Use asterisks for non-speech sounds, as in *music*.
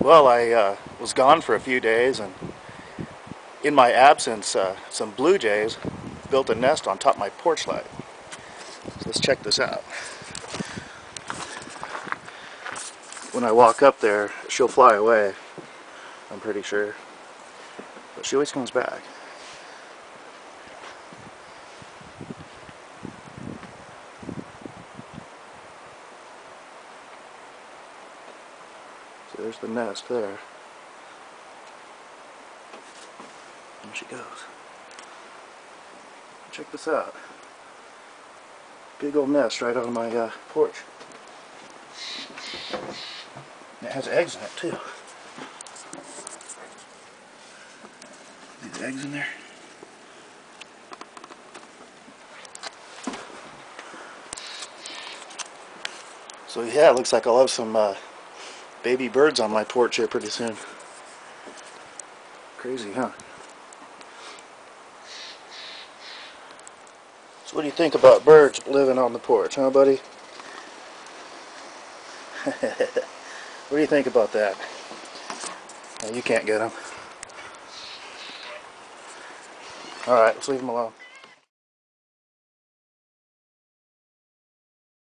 Well, I uh, was gone for a few days, and in my absence, uh, some blue jays built a nest on top of my porch light. So let's check this out. When I walk up there, she'll fly away, I'm pretty sure. But she always comes back. There's the nest there. There she goes. Check this out. Big old nest right on my uh, porch. And it has eggs in it too. These eggs in there. So yeah, it looks like I'll have some uh, baby birds on my porch here pretty soon. Crazy, huh? So what do you think about birds living on the porch, huh buddy? *laughs* what do you think about that? No, you can't get them. Alright, let's leave them alone.